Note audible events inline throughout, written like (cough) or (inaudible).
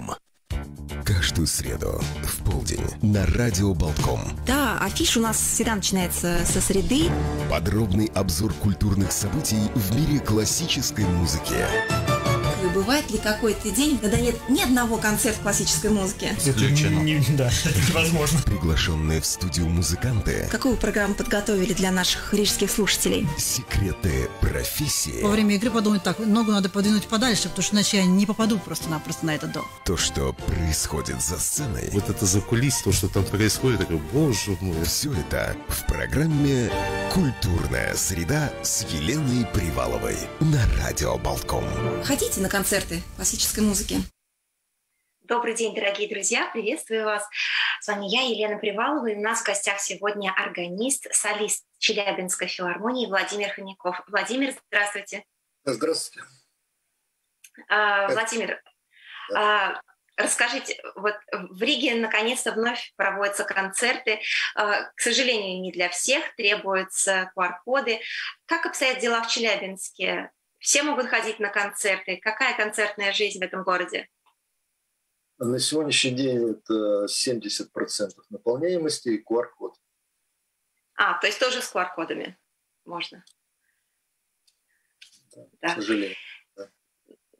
Болтком. Каждую среду в полдень на Радио Болтком. Да, афиш у нас всегда начинается со среды. Подробный обзор культурных событий в мире классической музыки. Бывает ли какой-то день, когда нет ни одного концерта классической музыки? Исключено. Не- да, (laughs) невозможно. Приглашенные в студию музыканты. Какую программу подготовили для наших рижских слушателей? Секреты профессии. Во время игры подумать так, ногу надо подвинуть подальше, потому что иначе я не попаду просто-напросто на этот дом. То, что происходит за сценой. Вот это за кулис, то, что там происходит, такой, боже мой. Все это в программе «Культурная среда» с Еленой Приваловой на Радио Болтком. Ходите на концерты классической музыки. Добрый день, дорогие друзья, приветствую вас. С вами я, Елена Привалова, и у нас в гостях сегодня органист, солист Челябинской филармонии Владимир Хомяков. Владимир, здравствуйте. Здравствуйте. А, Владимир, а, расскажите, вот в Риге наконец-то вновь проводятся концерты. А, К сожалению, не для всех, требуются QR-коды. Как обстоят дела в Челябинске? Все могут ходить на концерты. Какая концертная жизнь в этом городе? На сегодняшний день это 70% наполняемости и QR-код. А, то есть тоже с QR-кодами можно. К Да. сожалению.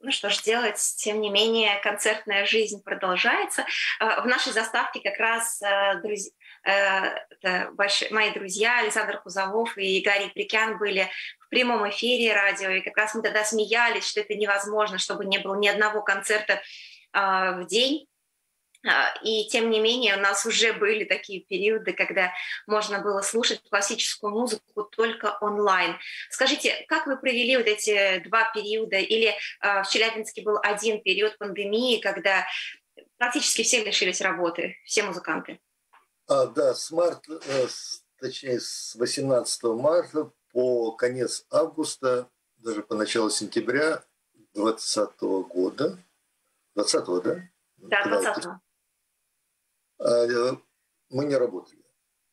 Ну что ж делать, тем не менее, концертная жизнь продолжается. Э, В нашей заставке как раз э, друз- э, мои друзья Александр Кузовов и Игорь Прикян были прямом эфире радио, и как раз мы тогда смеялись, что это невозможно, чтобы не было ни одного концерта э, в день. А, И тем не менее у нас уже были такие периоды, когда можно было слушать классическую музыку только онлайн. Скажите, как вы провели вот эти два периода? Или э, в Челябинске был один период пандемии, когда практически все лишились работы, все музыканты? А, да, с марта, э, точнее, с 18 марта по конец августа, даже по началу сентября 2020 года, 20 да? Да, Когда 20 А, э, мы не работали.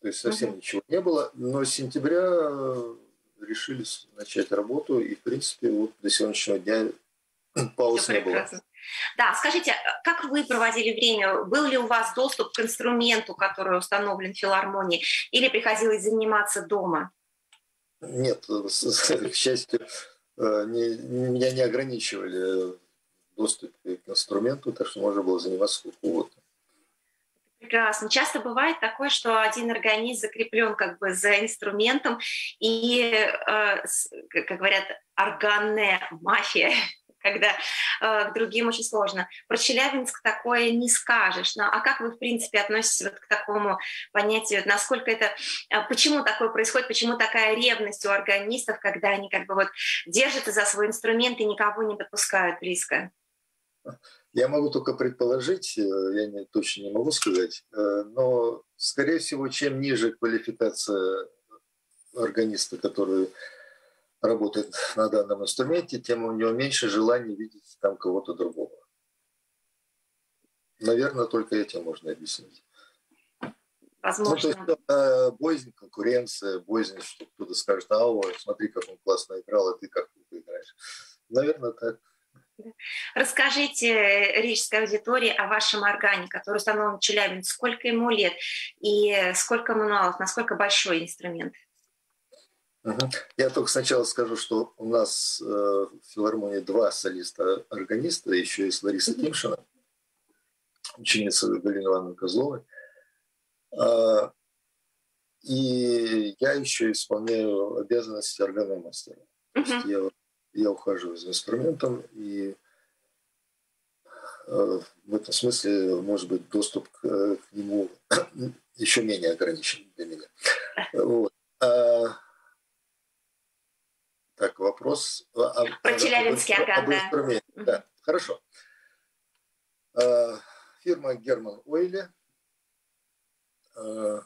То есть совсем Мгм. ничего не было. Но с сентября э, решили начать работу. И, в принципе, вот до сегодняшнего дня (clears throat) пауз не было. Да, скажите, а как вы проводили время? Был ли у вас доступ к инструменту, который установлен в филармонии, или приходилось заниматься дома? Нет, с- (laughs) к счастью, э, не- меня не ограничивали в доступе к инструменту, так что можно было заниматься сколько угодно. Прекрасно. Часто бывает такое, что один органист закреплен как бы за инструментом, и, э, как говорят, органная мафия, (laughs) когда э, к другим очень сложно. Про Челябинск такое не скажешь. Ну, а как вы, в принципе, относитесь вот к такому понятию? Насколько это... э, Почему такое происходит? Почему такая ревность у органистов, когда они как бы вот держатся за свой инструмент и никого не подпускают близко? Я могу только предположить, э, я не, точно не могу сказать, э, но, скорее всего, чем ниже квалификация органиста, который работает на данном инструменте, тем у него меньше желания видеть там кого-то другого. Наверное, только этим можно объяснить. Ну, то Возможно. есть э, боязнь, конкуренция, боязнь, что кто-то скажет, а ой, смотри, как он классно играл, а ты как плохо играешь. Наверное, так. Расскажите рижской аудитории о вашем органе, который установлен в Челябинске. Сколько ему лет и сколько мануалов, насколько большой инструмент? Я только сначала скажу, что у нас э, в филармонии два солиста-органиста, еще есть Лариса Тимшина, ученица Галины Ивановны Козловой. А, И я еще исполняю обязанности. То есть Мгм. я, я ухаживаю за инструментом, и э, в этом смысле, может быть, доступ к, к нему (coughs) еще менее ограничен для меня. Вот. А, так, вопрос о- о- Про об- челябинский об да. Да, хорошо. А, Фирма Герман Ойли а,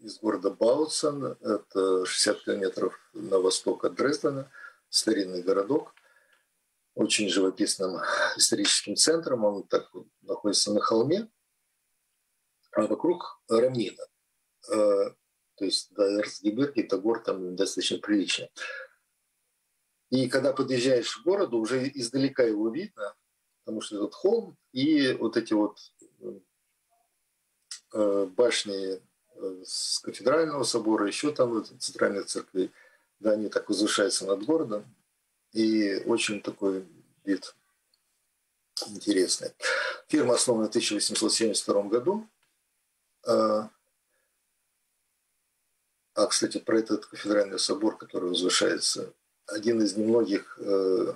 из города Бауцен. Это 60 километров на восток от Дрездена. Старинный городок. Очень живописным (laughs) историческим центром. Он так вот находится на холме. А вокруг равнина. А, То есть до Эрцгебирги, до гор там достаточно прилично. И когда подъезжаешь к городу, уже издалека его видно. потому что этот холм и вот эти вот э, башни э, с кафедрального собора, еще там центральных церквей, да, они так возвышаются над городом, и очень такой вид интересный. Фирма основана в 1872 году. А, а, кстати, про этот кафедральный собор, который возвышается, один из немногих, э,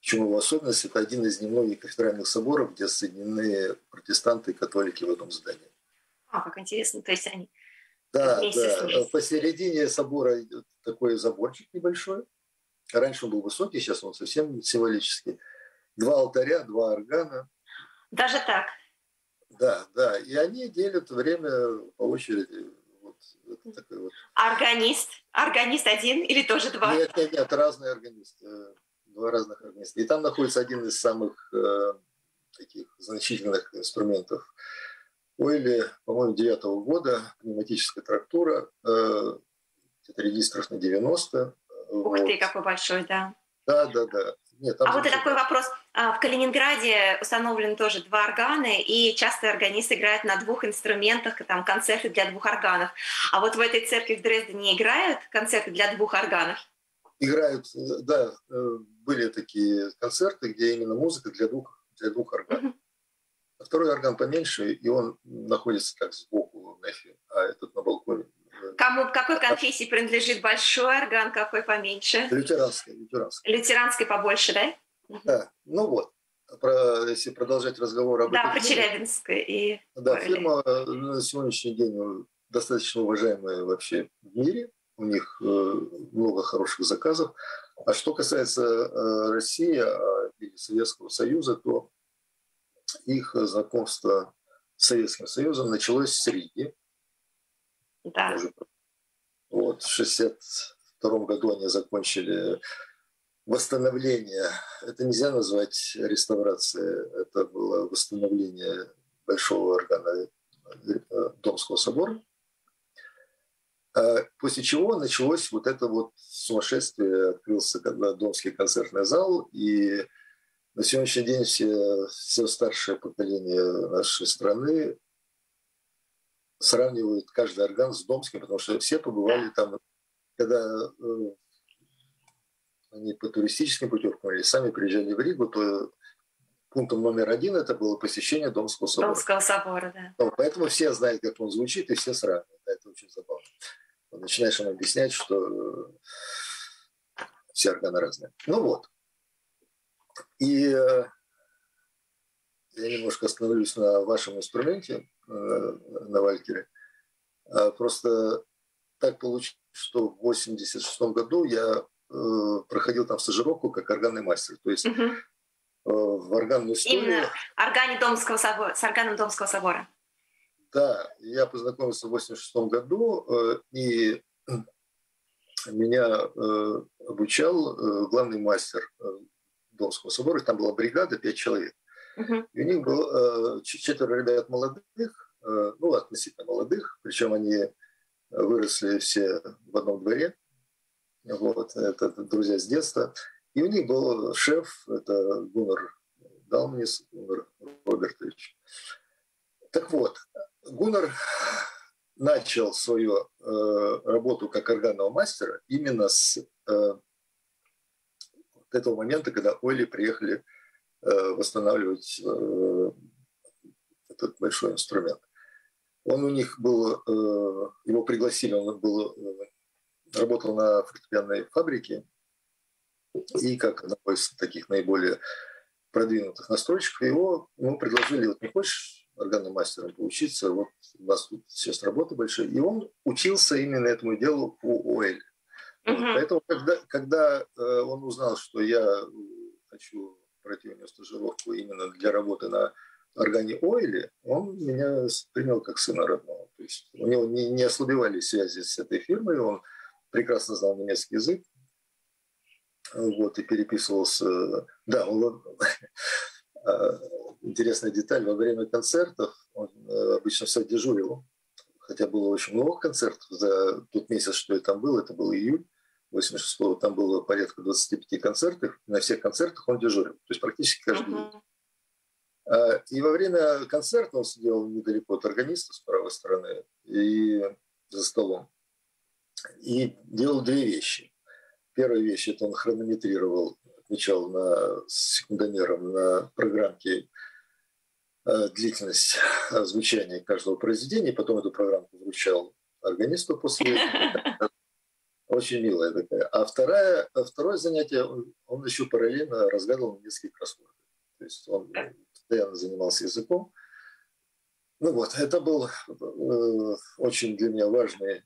чем его особенность, это один из немногих кафедральных соборов, где соединены протестанты и католики в одном здании. А, как интересно, то есть они да, да. Служат. Посередине собора такой заборчик небольшой. Раньше он был высокий, сейчас он совсем символический. Два алтаря, два органа. Даже так? Да, да. И они делят время по очереди. Такой вот. Органист? Органист один или тоже два? Нет, нет, нет, разные органисты. Два разных органиста. И там находится один из самых э, таких значительных инструментов. Ойли, по-моему, девятого года, пневматическая трактура, э, регистров на 90. Ух вот. ты, какой большой, да. Да, да, да. Нет, а вот и такой вопрос. А, в Калининграде установлены тоже два органа, и часто органист играет на двух инструментах, там концерты для двух органов. А вот в этой церкви в Дрездене играют концерты для двух органов? Играют, да, э, были такие концерты, где именно музыка для двух, для двух органов. А второй орган поменьше, и он находится так сбоку, а этот на балконе. Кому, какой конфессии принадлежит большой орган, какой поменьше? Лютеранской. Лютеранской, лютеранской побольше, да? Да, ну вот. Про, если продолжать разговор об Да, про Челябинской и... Да, фирма э, на сегодняшний день достаточно уважаемая вообще в мире. У них э, много хороших заказов. А что касается э, России а, или Советского Союза, то их знакомство с Советским Союзом началось с Риги. Да. Вот, в 1962 году они закончили восстановление. Это нельзя назвать реставрацией. Это было восстановление большого органа э, Домского собора. А после чего началось вот это вот сумасшествие. Открылся когда Домский концертный зал, и на сегодняшний день все, все старшее поколение нашей страны сравнивают каждый орган с Домским, потому что все побывали там, когда э, они по туристическим путевкам или сами приезжали в Ригу, то пунктом номер один это было посещение Домского собора. Домского собора, да. Ну, поэтому все знают, как он звучит, и все сравнивают. Это очень забавно. Начинаешь им объяснять, что э, все органы разные. Ну вот. И э, я немножко остановлюсь на вашем инструменте, на Валькере. А просто так получилось, что в 86 году я э, проходил там стажировку как органный мастер. То есть угу. в органную историю... Именно органе Домского собора, с органом Домского собора. Да, я познакомился в 86 году, и меня обучал главный мастер Домского собора, там была бригада, пять человек. Uh-huh. И у них было э, четверо ребят молодых, э, ну, относительно молодых, причем они выросли все в одном дворе. Вот, это, друзья с детства. И у них был шеф, это Гуннер Далмнис, Гуннер Робертович. Так вот, Гуннер начал свою э, работу как органного мастера именно с э, этого момента, когда Оли приехали э, восстанавливать э, этот большой инструмент. Он у них был, э, его пригласили, он был, работал на фортепианной фабрике, и как одного из таких наиболее продвинутых настройщиков, его ему предложили, вот не хочешь органным мастером поучиться, вот у нас тут сейчас работа большая. И он учился именно этому делу у Оэля. Угу. Поэтому, когда, когда э, он узнал, что я э, хочу пройти у него стажировку именно для работы на органе Ойли, он меня принял как сына родного. То есть у него не, не ослабевали связи с этой фирмой, он прекрасно знал немецкий язык, вот, и переписывался. Да, он, (laughs) а, интересная деталь, во время концертов он э, обычно все дежурил, хотя было очень много концертов за тот месяц, что я там был, это был июль, 86-го там было порядка 25 концертов, на всех концертах он дежурил. То есть практически каждый uh-huh. И во время концерта он сидел недалеко от органиста с правой стороны и за столом. И делал две вещи. Первая вещь – это он хронометрировал, отмечал на, секундомером на программке э, длительность звучания каждого произведения, потом эту программку вручал органисту после Очень милая такая. А вторая, второе занятие, он, он еще параллельно разгадывал немецкие кроссворды. То есть он постоянно занимался языком. Ну вот, это был э, очень для меня важный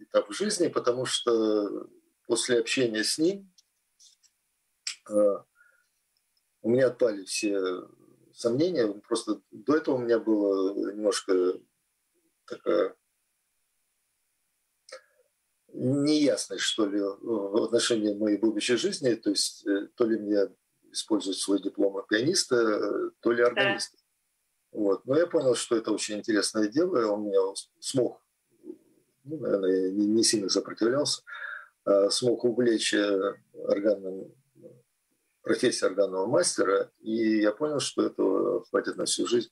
этап в жизни, потому что после общения с ним э, у меня отпали все сомнения. Просто до этого у меня было немножко такая неясность, что ли, в отношении моей будущей жизни, то есть э, то ли мне использовать свой диплом пианиста, то ли органиста. Да. Вот. Но я понял, что это очень интересное дело, он меня смог, ну, наверное, не, не сильно сопротивлялся, а смог увлечь э, органным, профессией органного мастера, и я понял, что этого хватит на всю жизнь,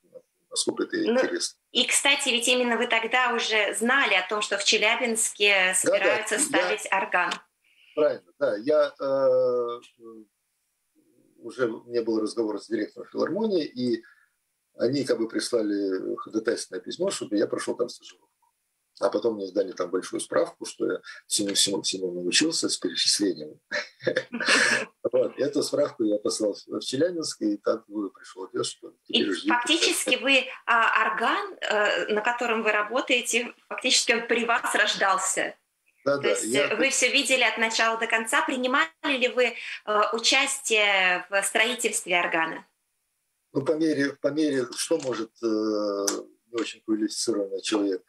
насколько это ну, интересно. И, кстати, ведь именно вы тогда уже знали о том, что в Челябинске собираются да, да, ставить я, орган. Правильно, да. Я э, уже не был разговор с директором филармонии, и они как бы прислали ходатайственное письмо, чтобы я прошел там стажировку. А потом мне сдали там большую справку, что я всему-всему-всему научился с перечислением. (laughs) Вот. Эту справку я послал в Челябинск, и так пришел ответ, что теперь Фактически вы а, орган, э, на котором вы работаете, фактически он при вас рождался. Да, То да, есть я... вы все видели от начала до конца. Принимали ли вы э, участие в строительстве органа? Ну, по мере, по мере, что может э, не очень квалифицированный человек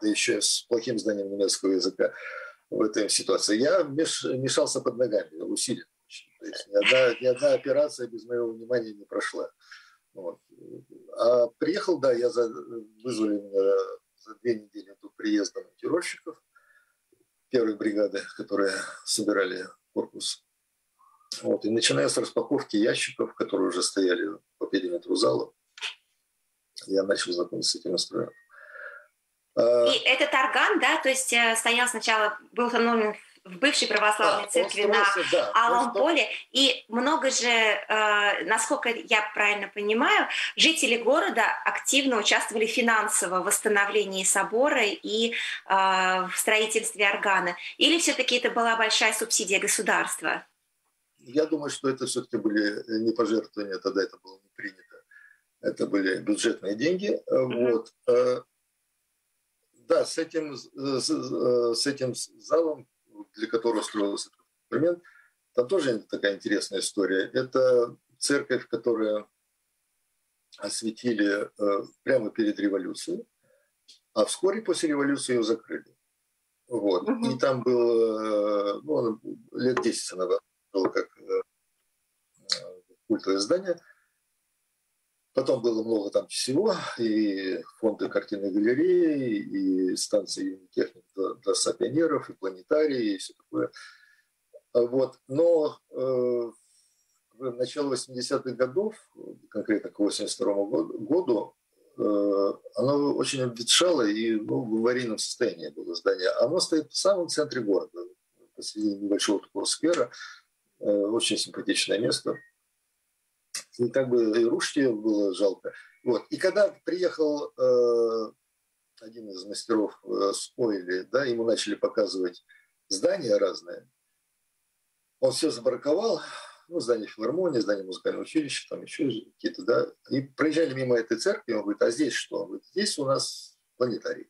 да еще с плохим знанием немецкого языка в этой ситуации. Я меш, мешался под ногами, усиленно. То есть ни одна, ни одна операция без моего внимания не прошла. Вот. А приехал, да, я за, вызвали меня за две недели до приезда монтировщиков первой бригады, которые собирали корпус. Вот. И начиная с распаковки ящиков, которые уже стояли по периметру зала, я начал знакомиться с этим инструментом. А, и этот орган, да, то есть э, стоял сначала, был установлен в бывшей православной да, церкви на да, Алом поле. И много же, э, насколько я правильно понимаю, жители города активно участвовали финансово в восстановлении собора и э, в строительстве органа. Или все-таки это была большая субсидия государства? Я думаю, что это все-таки были не пожертвования, тогда это было не принято. Это были бюджетные деньги. Mm-hmm. Вот. Э, да, с этим, с, э, с этим залом, для которого строился этот эксперимент, там тоже такая интересная история. Это церковь, которую осветили э, прямо перед революцией, а вскоре после революции ее закрыли. Вот. Угу. И там было, ну, лет 10 она была как культовое здание – Потом было много там всего, и фонды картинной галереи, и станции техник для, для сапионеров, и планетарии, и все такое. Вот. Но э, в начале 80-х годов, конкретно к 82 году, э, оно очень обветшало и ну, в аварийном состоянии было здание. Оно стоит в самом центре города, посреди небольшого такого сквера. Э, очень симпатичное место – как бы и рушить ее было жалко. Вот. И когда приехал э, один из мастеров э, с Ойли, да, ему начали показывать здания разные, он все забраковал, ну, здание филармонии, здание музыкального училища, там еще какие-то, да, и проезжали мимо этой церкви, он говорит, а здесь что? Он говорит, здесь у нас планетарий.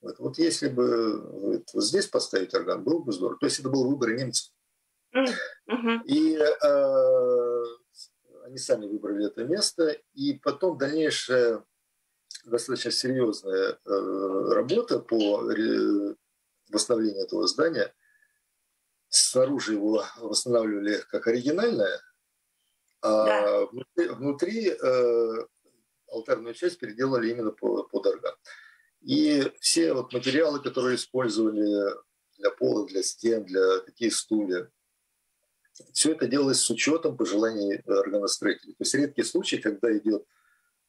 Вот, вот если бы говорит, вот здесь поставить орган, было бы здорово. То есть это был выбор немцев. Mm-hmm. И э, они сами выбрали это место, и потом дальнейшая достаточно серьезная э, работа по восстановлению этого здания. Снаружи его восстанавливали как оригинальное, а да. внутри, внутри э, алтарную часть переделали именно под, под орган. И все вот материалы, которые использовали для пола, для стен, для какие стулья, все это делалось с учетом пожеланий органостроителей. То есть редкий случай, когда идет,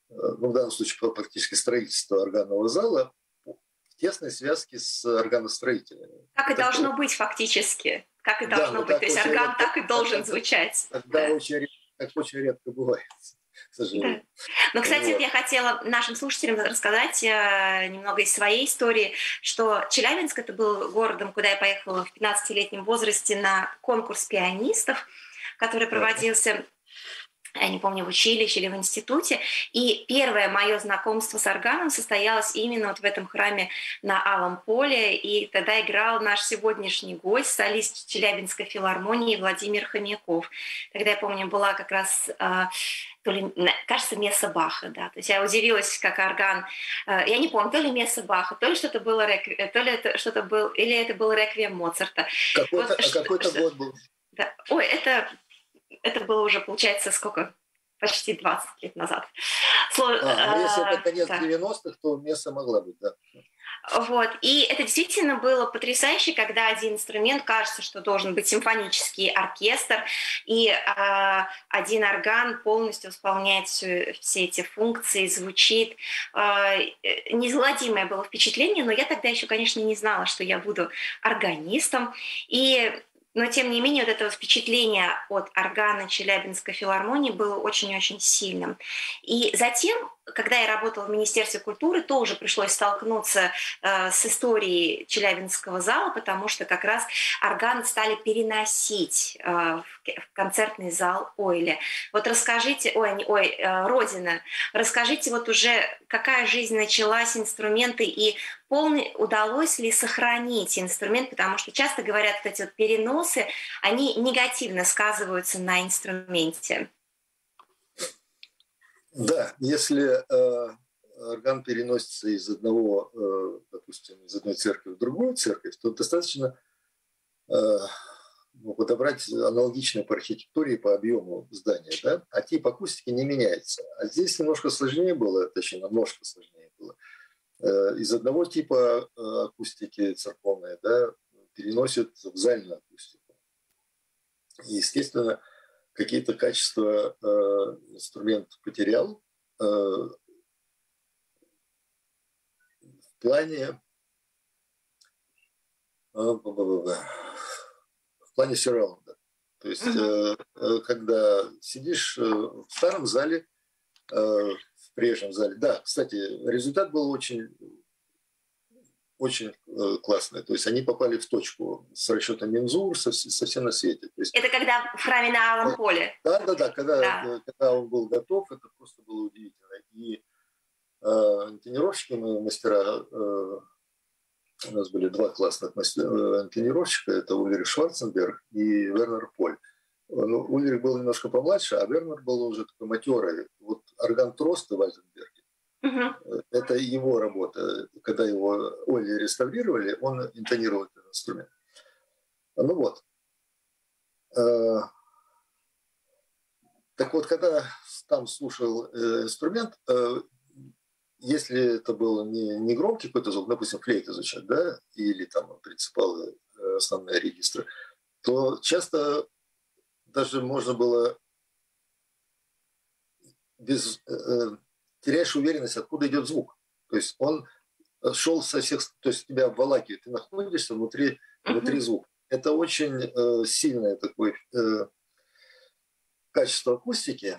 ну, в данном случае практически строительство органного зала, в тесной связке с органостроителями. Как и должно быть фактически. Как и должно да, быть. То есть орган редко, так и должен так, звучать. Тогда да. очень, так очень редко бывает к сожалению. Ну, кстати, вот. я хотела нашим слушателям рассказать э, немного из своей истории, что Челябинск это был городом, куда я поехала в 15-летнем возрасте на конкурс пианистов, который проводился я не помню, в училище или в институте. И первое мое знакомство с органом состоялось именно вот в этом храме на Алом поле. И тогда играл наш сегодняшний гость, солист Челябинской филармонии Владимир Хомяков. Тогда, я помню, была как раз а, то ли, кажется, Месса Баха, да. То есть я удивилась, как орган, а, я не помню, то ли Месса Баха, то ли что-то было, то ли это что-то был, или это был реквием Моцарта. Какой-то, вот, а какой-то год был? Да. Ой, это это было уже, получается, сколько? Почти 20 лет назад. Сло... А, ну, если это конец да. 90-х, то место могла быть, да. Вот. И это действительно было потрясающе, когда один инструмент кажется, что должен быть симфонический оркестр, и э, один орган полностью исполняет все, все эти функции, звучит. Э, неизгладимое было впечатление, но я тогда еще, конечно, не знала, что я буду органистом. И но, тем не менее, вот это впечатление от органа Челябинской филармонии было очень-очень сильным. И затем когда я работала в Министерстве культуры, тоже пришлось столкнуться э, с историей Челябинского зала, потому что как раз орган стали переносить э, в, в концертный зал Ойля. Вот расскажите, ой, не, ой, э, Родина, расскажите вот уже, какая жизнь началась, инструменты и полный, удалось ли сохранить инструмент, потому что часто говорят, вот эти вот переносы, они негативно сказываются на инструменте. Да, если э, орган переносится из одного, э, допустим, из одной церкви в другую церковь, то достаточно э, ну, подобрать аналогичное по архитектуре и по объему здания, да? а тип акустики не меняется. А здесь немножко сложнее было, точнее, немножко сложнее было. Э, из одного типа э, акустики церковной да, переносят в зальную акустику. И, естественно, какие-то качества э, инструмент потерял э, в плане э, в плане сераунда. То есть, э, когда сидишь в старом зале, э, в прежнем зале, да, кстати, результат был очень очень э, классная. То есть они попали в точку с расчетом Мензур совсем на свете. То есть, это когда в храме на Алом поле? Да, да, да. Когда, да. Э, когда он был готов, это просто было удивительно. И э, тренировщики, мы мастера, э, у нас были два классных мастера, э, тренировщика, это Ульрих Шварценберг и Вернер Поль. Ну, Ульрих был немножко помладше, а Вернер был уже такой матерый. Вот орган Троста Вальтенберг Угу. Это его работа. Когда его Оли реставрировали, он интонировал этот инструмент. Ну вот. Э, так вот, когда там слушал э, инструмент, э, если это был не, не громкий какой-то звук, допустим, флейт изучать, да, или там принципалы основные регистры, то часто даже можно было без теряешь уверенность, откуда идет звук. То есть он шел со всех, то есть тебя обволакивает, ты находишься внутри, внутри звука. Это очень э, сильное такое э, качество акустики,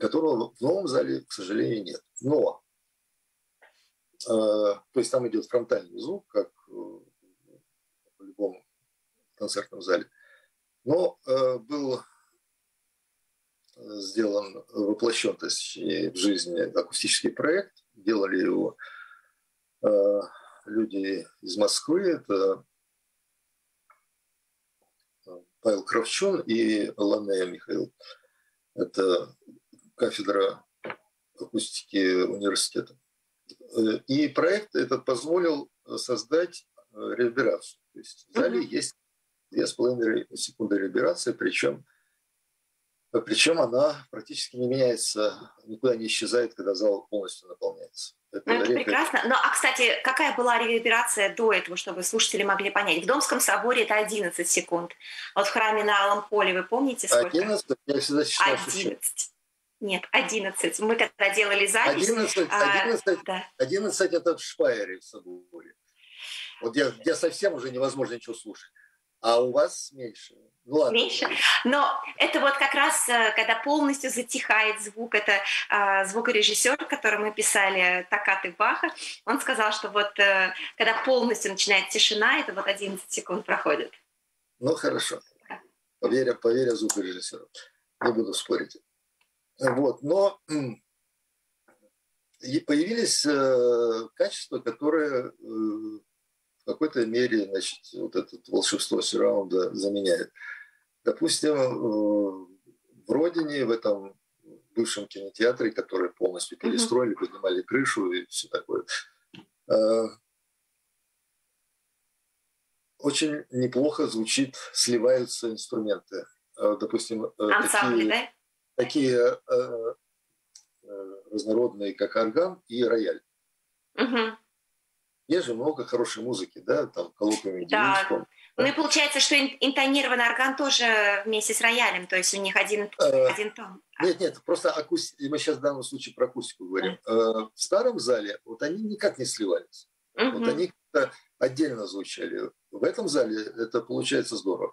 которого в новом зале, к сожалению, нет. Но, э, то есть там идет фронтальный звук, как э, в любом концертном зале. Но э, был сделан, воплощен то есть, в жизни акустический проект. Делали его э, люди из Москвы. Это э, Павел Кравчун и Ланея Михаил. Это кафедра акустики университета. Э, и проект этот позволил создать реверберацию. То есть в зале есть две с половиной секунды реверберации, причем Причем она практически не меняется, никуда не исчезает, когда зал полностью наполняется. Это, ну, это прекрасно. Ну, а, кстати, какая была реверберация до этого, чтобы слушатели могли понять? В Домском соборе это 11 секунд. Вот в храме на Алом поле, вы помните сколько? 11? Я всегда считал, 11. Нет, 11. Мы когда делали запись... 11, 11, а, да. 11 это в Шпайере в соборе. Вот где, где совсем уже невозможно ничего слушать. А у вас меньше. Ну, ладно. Меньше. Но это вот как раз, э, когда полностью затихает звук, это э, звукорежиссер, который мы писали, Такаты Баха, он сказал, что вот э, когда полностью начинает тишина, это вот 11 секунд проходит. Ну, хорошо. Поверя, поверя звукорежиссеру. Не буду спорить. Вот, но и появились э, качества, которые э, какой-то мере значит, вот это волшебство сираунда заменяет. Допустим, э, в Родине, в этом бывшем кинотеатре, который полностью перестроили, поднимали крышу и все такое, э, очень неплохо звучит, сливаются инструменты. Э, допустим, Ансамбли, такие, да? такие разнородные, как орган и рояль. Угу. Есть же много хорошей музыки, да, там колокольный да. Ну и получается, что интонированный орган тоже вместе с роялем, то есть у них один, э, один тон. Нет, нет, просто акусти... мы сейчас в данном случае про акустику говорим. Э, в старом зале вот они никак не сливались. Угу. Вот они отдельно звучали. В этом зале это получается здорово.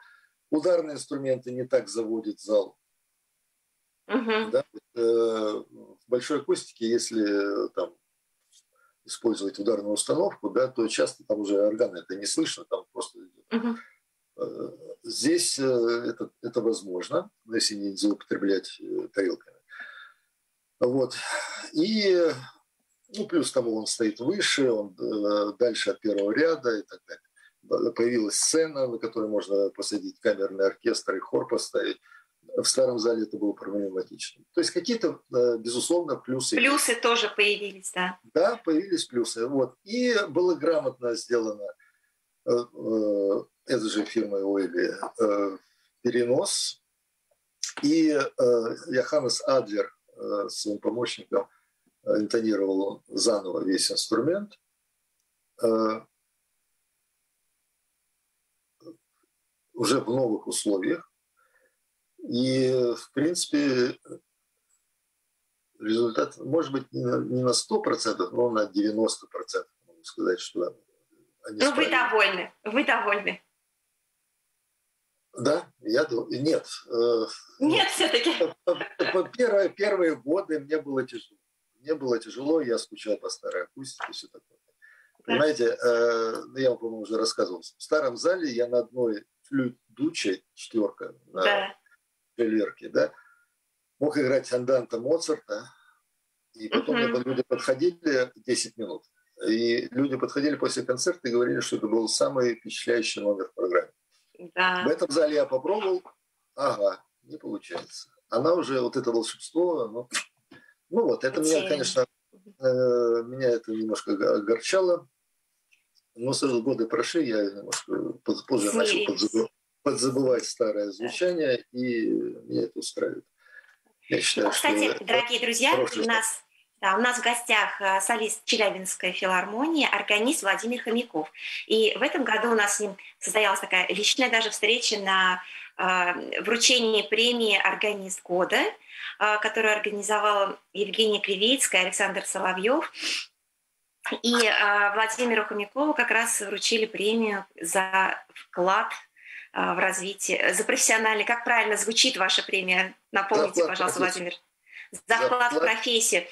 Ударные инструменты не так заводит зал. Угу. Да? Э, в большой акустике, если там использовать ударную установку, да, то часто там уже органы это не слышно, там просто идет. Угу. Здесь э, это, это возможно, если не злоупотреблять э, тарелками. Вот. И ну, плюс тому он стоит выше, он дальше от первого ряда и так далее. Появилась сцена, на которой можно посадить камерный оркестр и хор поставить в старом зале это было проблематично. То есть какие-то, э, безусловно, плюсы. Плюсы тоже появились, да. Да, появились плюсы. Вот. И было грамотно сделано э, э, этой же фирмой Ойли перенос. И Яханес Адлер своим помощником интонировал заново весь инструмент. Уже в новых условиях и, в принципе, результат, может быть, не на 100%, но на 90% могу сказать, что они Ну, вы довольны, вы довольны. Да, я думаю, нет. Э, нет, все-таки. Первые, первые годы мне было тяжело. Мне было тяжело, я скучал по старой акустике и все такое. Понимаете, э, ну, я вам, по-моему, уже рассказывал. В старом зале я на одной флют дуче четверка, да Лерки, да, мог играть Анданта Моцарта, и потом uh-huh. люди подходили 10 минут, и люди подходили после концерта и говорили, что это был самый впечатляющий номер в программе. Да. В этом зале я попробовал, ага, не получается. Она уже, вот это волшебство, ну, ну вот, это Потеряно. меня, конечно, э, меня это немножко огорчало, но годы прошли, я немножко позже начал подзабывать подзабывать старое звучание, и меня это устраивает. Я считаю, Кстати, что дорогие друзья, у нас, да, у нас в гостях э, солист Челябинской филармонии, органист Владимир Хомяков. И в этом году у нас с ним состоялась такая личная даже встреча на э, вручении премии «Органист года», э, которую организовал Евгения Кривицкая, Александр Соловьев. И э, Владимиру Хомякову как раз вручили премию за вклад в развитии, за профессиональный, как правильно звучит ваша премия? Напомните, Захват пожалуйста, Владимир. За вклад в профессию.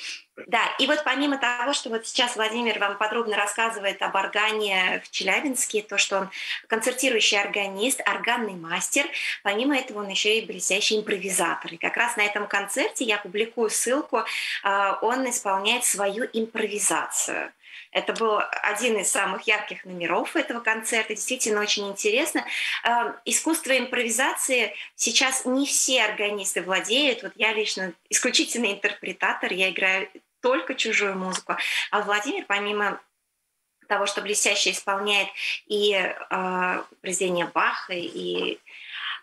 Да, и вот помимо того, что вот сейчас Владимир вам подробно рассказывает об органе в Челябинске, то, что он концертирующий органист, органный мастер, помимо этого он еще и блестящий импровизатор. И как раз на этом концерте я публикую ссылку, а, он исполняет свою импровизацию. Это был один из самых ярких номеров этого концерта. Действительно очень интересно. Эм, искусство импровизации сейчас не все органисты владеют. Вот я лично исключительный интерпретатор. Я играю только чужую музыку. А Владимир, помимо того, что блестяще исполняет и э, произведения Баха, и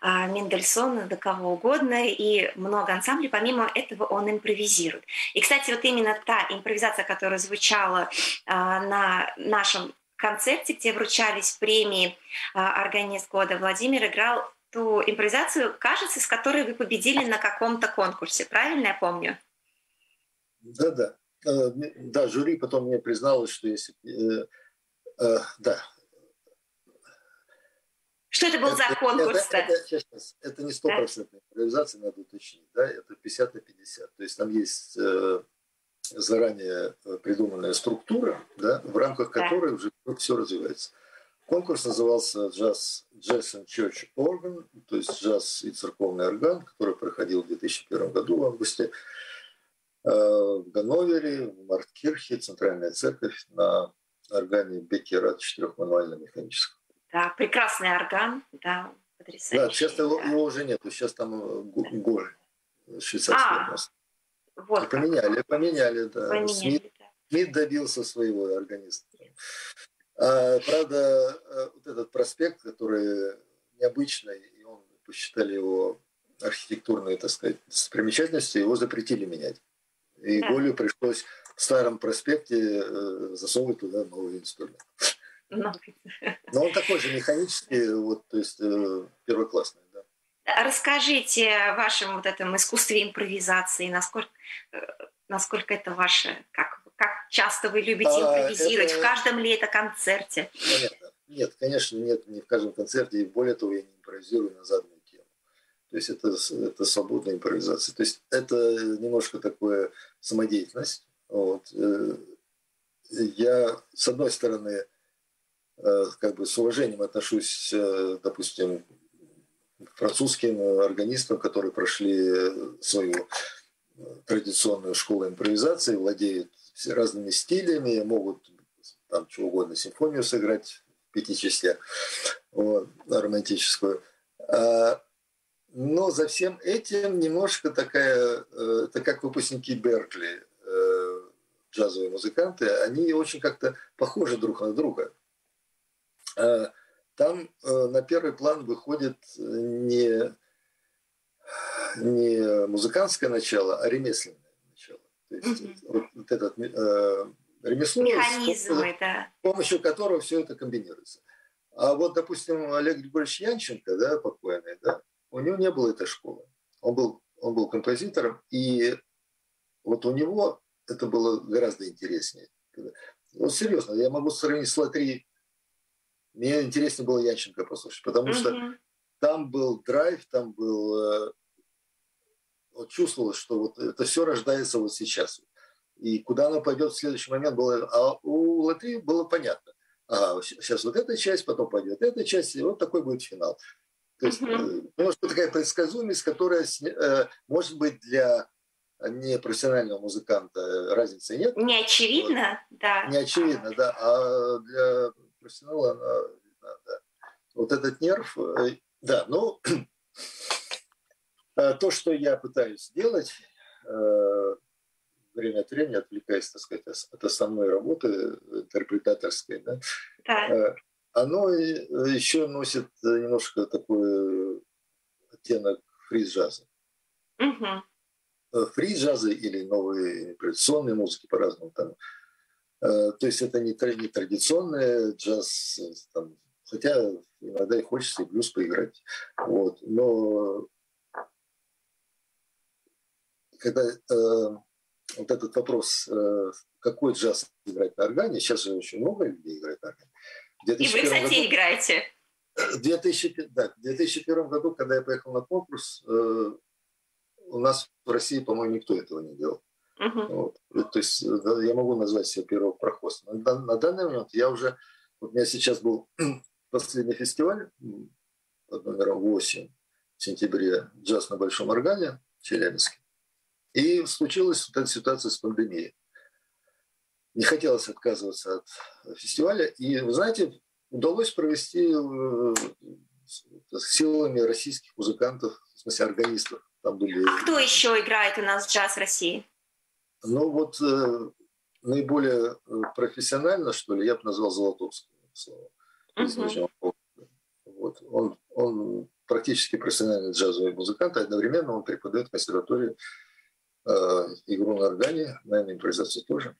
Мендельсона, до кого угодно, и много ансамблей. Помимо этого он импровизирует. И, кстати, вот именно та импровизация, которая звучала а, на нашем концерте, где вручались премии «Органист года», Владимир играл ту импровизацию, кажется, с которой вы победили на каком-то конкурсе. Правильно я помню? Да-да. Э, да, жюри потом мне призналось, что если... Э, э, да. Что это был это, за конкурс? Это, это, сейчас, это не стопроцентная да? импровизация, надо уточнить. Да? Это 50 на 50. То есть там есть э, заранее придуманная структура, да, в рамках которой да. уже все развивается. Конкурс назывался «Jazz, Jazz and Church Organ», то есть «Джаз и церковный орган», который проходил в 2001 году в августе. Э, в Ганновере, в Марткирхе, Центральная церковь на органе Беккера четырехмануально-механическом. Да, прекрасный орган, да, потрясающий. Да, сейчас да. его уже нет, сейчас там э, горы швейцарские а, Вот поменяли, поменяли, да. Поменяли, Смит, да. Смит добился своего организма. А, правда, э, вот этот проспект, который необычный, и он посчитали его архитектурной, так сказать, достопримечательностью, его запретили менять. И Голю пришлось в старом проспекте э, засовывать туда новый инструмент. Но он такой же механический, вот, то есть э, первоклассный. Да. Расскажите о вашем вот этом искусстве импровизации, насколько, э, насколько это ваше, как, как часто вы любите а, импровизировать, это... в каждом ли это концерте? Понятно. Нет, конечно, нет, не в каждом концерте, и более того, я не импровизирую на заданную тему. То есть это, это свободная импровизация. То есть это немножко такое самодеятельность. Вот. Э, я, с одной стороны, как бы с уважением отношусь, э, допустим, к французским органистам, которые прошли свою традиционную школу импровизации, владеют разными стилями, могут там что угодно, симфонию сыграть в пяти частях, вот, романтическую. А, но за всем этим немножко такая, э, это как выпускники Беркли, э, джазовые музыканты, они очень как-то похожи друг на друга. А, там э, на первый план выходит не, не музыкантское начало, а ремесленное начало. То есть mm-hmm. вот, вот этот э, ремесло, Механизмы, с, да. с помощью которого все это комбинируется. А вот, допустим, Олег Григорьевич Янченко, да, покойный, да, у него не было этой школы. Он был, он был композитором, и вот у него это было гораздо интереснее. Вот серьезно, я могу сравнить с Латри. Мне интереснее было Янченко послушать, потому mm-hmm. что там был драйв, там был... Э, вот чувствовалось, что вот это все рождается вот сейчас. И куда она пойдет в следующий момент было... А у Латри было понятно. Ага, сейчас вот эта часть, потом пойдет эта часть, и вот такой будет финал. То есть, uh-huh. ну, что такая предсказуемость, которая, э, может быть, для непрофессионального музыканта разницы нет. Не очевидно, вот. да. Не очевидно, да. А для профессионала она видна, да. Вот этот нерв, да, ну, (clears throat) то, что я пытаюсь сделать, время от времени отвлекаясь, так сказать, от основной работы интерпретаторской, да, да оно еще носит немножко такой оттенок фриз-джаза. Угу. Фриз-джаза или новые импровизационные музыки по-разному там. Э, то есть это не, не традиционный джаз, там, хотя иногда и хочется и блюз поиграть. Вот. Но когда э, вот этот вопрос, э, какой джаз играть на органе, сейчас же очень много людей играет на органе, и вы, кстати, году, играете. В 2000, да, в 2001 году, когда я поехал на конкурс, э, у нас в России, по-моему, никто этого не делал. Uh-huh. Вот. То есть да, я могу назвать себя первого прохоста. На, на данный момент я уже... Вот у меня сейчас был (clears throat) последний фестиваль под номером 8 в сентябре «Джаз на Большом органе» в Челябинске. И случилась вот эта ситуация с пандемией не хотелось отказываться от фестиваля. И, вы знаете, удалось провести э, силами российских музыкантов, в смысле органистов. Там были... А кто еще играет у нас джаз России? Ну вот э, наиболее э, профессионально, что ли, я бы назвал Золотовского. Слово. Угу. Вот. Он, он практически профессиональный джазовый музыкант, а одновременно он преподает в консерватории э, игру на органе, наверное, импровизацию тоже.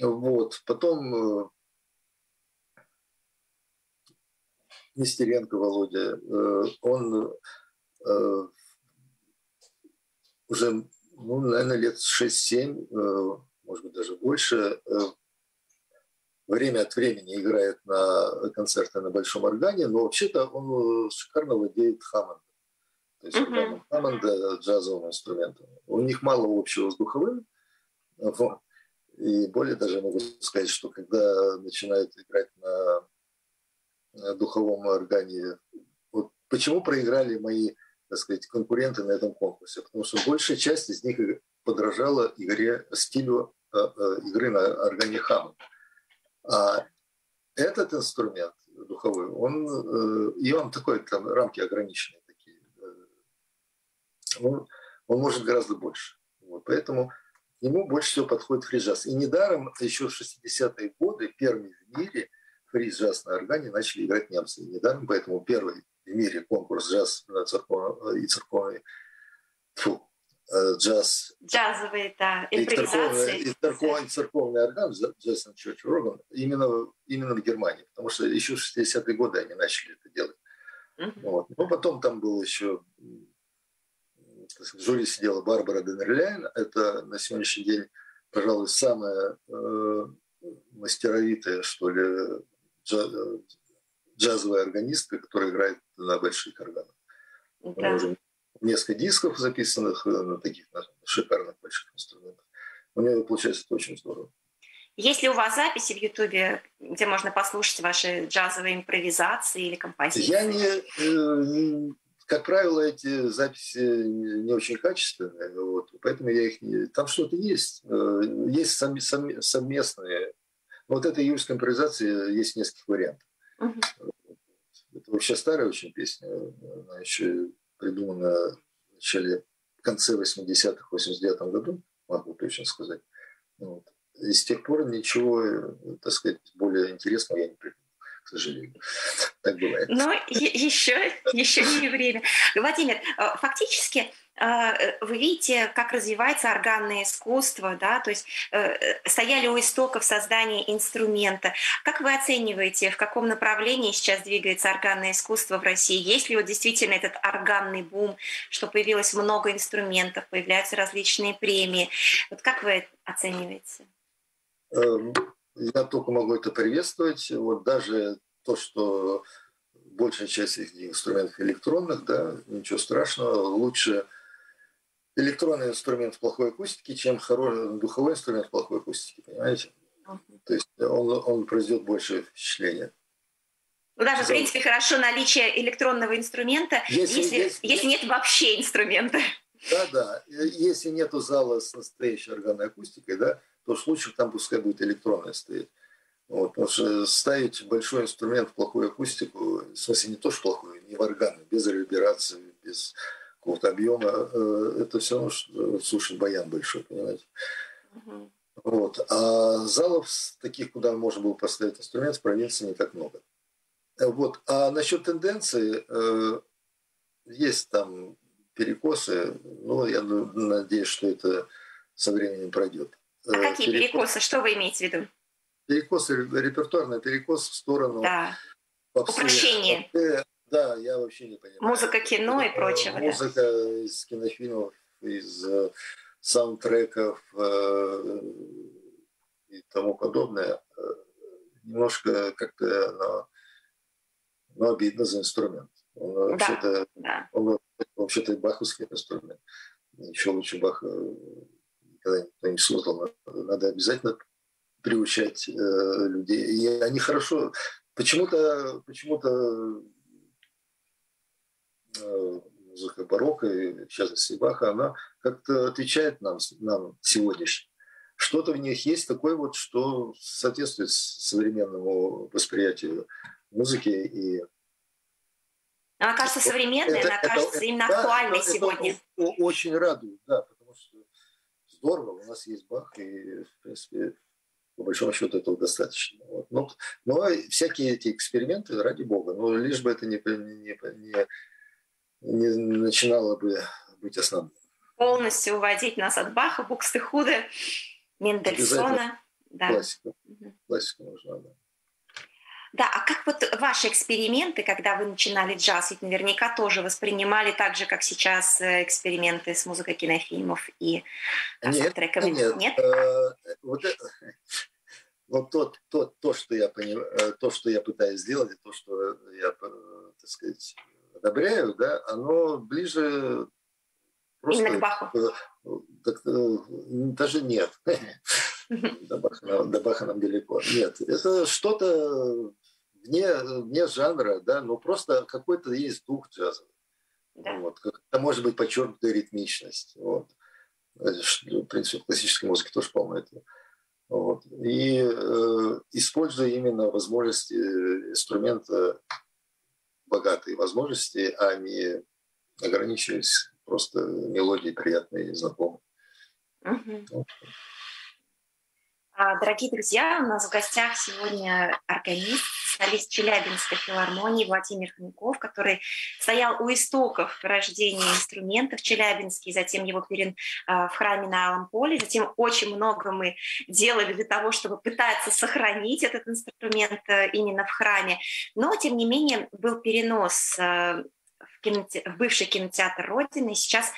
Вот. Потом э, Нестеренко Володя, э, он э, уже, ну, наверное, лет 6-7, э, может быть, даже больше, время от времени играет на концерты на большом органе, но вообще-то он шикарно владеет Хаммондом. То есть mm-hmm. Хаммонда джазовым инструментом. У них мало общего с духовым. Вот. И более даже могу сказать, что когда начинают играть на Э, духовом органе. Вот почему проиграли мои, так сказать, конкуренты на этом конкурсе? Потому что большая часть из них подражала игре, стилю э, э, игры на органе Хаммонд. А этот инструмент духовой, он, и он такой, там рамки ограниченные такие, он, он может гораздо больше. Вот, поэтому ему больше всего подходит фриджаз. И недаром еще в 60-е годы первыми в мире фриз джаз на органе начали играть немцы. И недаром поэтому первый в мире конкурс джаз на церковный, и церковный фу, э, джаз. Джазовые, да. И церковный, и церковный орган, Джаз Church Organ, именно, именно в Германии. Потому что еще в 60-е годы они начали это делать. Uh-huh. Вот. Ну, потом там был еще в жюри сидела Барбара Денерляйн. Это на сегодняшний день, пожалуй, самая э, мастеровитая, что ли, джазовая органистка, которая играет на больших органах. Да. Уже несколько дисков записанных на таких на шикарных больших инструментах. У нее получается это очень здорово. Есть ли у вас записи в Ютубе, где можно послушать ваши джазовые импровизации или композиции? Я не, э, как правило, эти записи не очень качественные, вот, поэтому я их не... Там что-то есть. Э, есть совместные вот этой июльской импровизации есть несколько вариантов. Угу. Вообще старая очень песня. Она еще придумана в начале, в конце 80-х, 89 году, могу точно сказать. Вот. И с тех пор ничего, так сказать, более интересного я не придумал к сожалению. Так бывает. Но еще, еще не время. Владимир, э, фактически э, вы видите, как развивается органное искусство, да, то есть э, стояли у истоков создания инструмента. Как вы оцениваете, в каком направлении сейчас двигается органное искусство в России? Есть ли вот действительно этот органный бум, что появилось много инструментов, появляются различные премии? Вот как вы оцениваете? Я только могу это приветствовать. Вот даже то, что большая часть этих инструментов электронных, да, ничего страшного. Лучше электронный инструмент плохой акустике, чем хороший духовой инструмент плохой акустике, понимаете? То есть он, он произведет большее впечатление. Ну, даже, в принципе, хорошо наличие электронного инструмента, если, если, если, если нет вообще инструмента. Да, да. Если нету зала с настоящей органной акустикой, да, то в случае там пускай будет электронная стоять. Вот, потому что ставить большой инструмент в плохую акустику, в смысле не то, что плохую, не в органы, без реверберации, без какого-то объема, э, это все равно, что слушать баян большой, понимаете. Угу. Вот. А залов таких, куда можно было поставить инструмент, в провинции не так много. Вот. А насчет тенденции, э, есть там перекосы, но я надеюсь, что это со временем пройдет. А какие перекосы? перекосы? Что вы имеете в виду? Перекос, репертуарный перекос в сторону... Да. Упрощение. Да, я вообще не понимаю. Музыка кино и прочего. Музыка да. из кинофильмов, из э, саундтреков э, и тому подобное. Э, немножко как-то оно, оно обидно за инструмент. Он да, вообще-то, да. он вообще-то баховский инструмент. Еще лучше Баха никогда никто не создал. Надо обязательно приучать э, людей. И они хорошо... Почему-то почему э, музыка барокко, и в частности Баха, она как-то отвечает нам, нам сегодняшним. Что-то в них есть такое вот, что соответствует современному восприятию музыки и она кажется современной, это, она это, кажется это, именно да, актуальной это, сегодня. Это очень радует, да, здорово, у нас есть Бах, и, в принципе, по большому счету этого достаточно. Вот. Но, но всякие эти эксперименты, ради бога, но лишь бы это не, не, не не начинало бы быть основным. Полностью уводить нас от Баха, Букстехуда, Мендельсона. Да. Классика. Угу. Классика нужна, да. Да, а как вот ваши эксперименты, когда вы начинали джаз, ведь наверняка тоже воспринимали так же, как сейчас э, эксперименты с музыкой кинофильмов и нет, треками? Нет, нет? Э, вот, это, (laughs) вот то, то, то, что я поним, э, то, что я пытаюсь сделать, и то, что я, так сказать, одобряю, да, оно ближе просто... Именно к Баху? Так, даже нет. (laughs) До Баха, до Баха нам далеко. Нет, это что-то вне, вне жанра, да, но просто какой-то есть дух джаза. Да. Вот, это может быть подчеркнутая ритмичность. Вот. В принципе, в классической музыке тоже полно этого. Вот. И э, используя именно возможности инструмента, богатые возможности, а не ограничиваясь просто мелодией приятной и знакомой. Угу. Вот. А, дорогие друзья, у нас в гостях сегодня органист, солист Челябинской филармонии Владимир Хомяков, который стоял у истоков рождения инструментов в Челябинске, затем его перен а, в храме на Алом поле, затем очень много мы делали для того, чтобы пытаться сохранить этот инструмент э, именно в храме, но тем не менее был перенос э, в, киноте... в бывший кинотеатр Родины, сейчас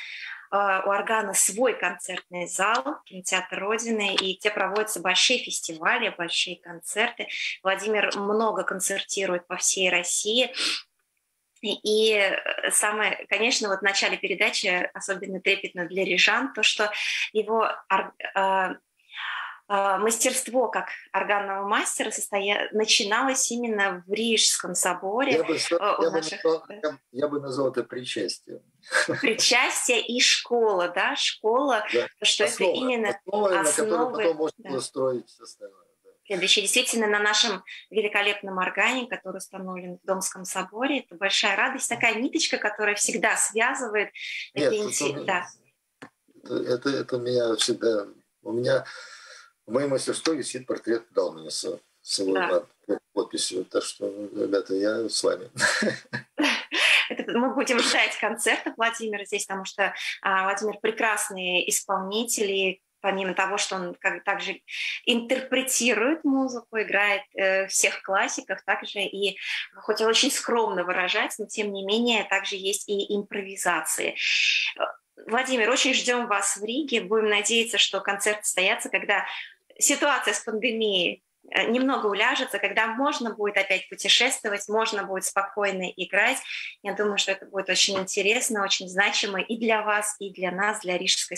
у органа свой концертный зал, кинотеатр Родины, и где проводятся большие фестивали, большие концерты. Владимир много концертирует по всей России. И э, самое, конечно, вот в начале передачи особенно трепетно для рижан то, что его а, а, мастерство как органного мастера состоя... начиналось именно в Рижском соборе. Я бы, я, наших... бы назвал, я, я бы назвал это причастием. Причастие и школа, да, школа, да. что основа, это именно основа, основы, на потом можно да. строить остальное. Следующее, действительно, на нашем великолепном органе, который установлен в Домском соборе, это большая радость, такая ниточка, которая всегда связывает. Нет, это, это, да. это, это, это меня всегда... У меня в моей мастерской висит портрет Далманеса с его да. подписью. Так что, ребята, я с вами. (laughs) мы будем ждать концертов Владимира здесь, потому что а, Владимир прекрасный исполнитель, и помимо того, что он как, также интерпретирует музыку, играет э, всех классиков, также и, хоть и очень скромно выражается, но тем не менее также есть и импровизации. Владимир, очень ждем вас в Риге. Будем надеяться, что концерт состоятся, когда ситуация с пандемией э, немного уляжется, когда можно будет опять путешествовать, можно будет спокойно играть. Я думаю, что это будет очень интересно, очень значимо и для вас, и для нас, для рижской,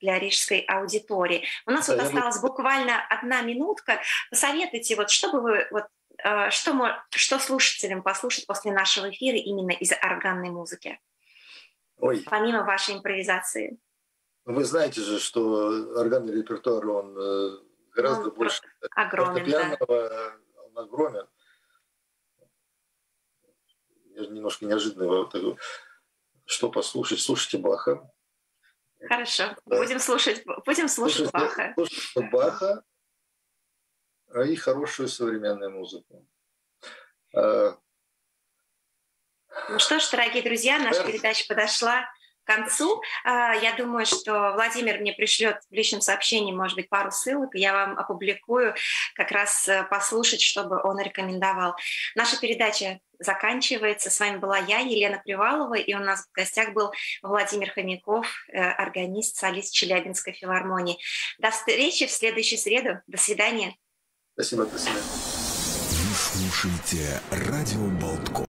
для рижской аудитории. У нас вот осталась буквально одна минутка. Посоветуйте, вот что бы вы вот э, что, что слушателям послушать после нашего эфира именно из органной музыки? Ой. Помимо вашей импровизации. Вы знаете же, что органный репертуар, он э, гораздо он больше огромен, да. он огромен. Немножко неожиданно. Что послушать? Слушайте Баха. Хорошо, да. будем слушать, будем слушать, слушать Баха. Слушайте Баха и хорошую современную музыку. А, ну что ж, дорогие друзья, наша передача подошла концу. А, я думаю, что Владимир мне пришлет в личном сообщении, может быть, пару ссылок, и я вам опубликую как раз э, послушать, чтобы он рекомендовал. Наша передача заканчивается. С вами была я, Елена Привалова, и у нас в гостях был Владимир Хомяков, э, органист, солист Челябинской филармонии. До встречи в следующую среду. До свидания. Спасибо, до свидания. Вы слушаете «Радио Болтко».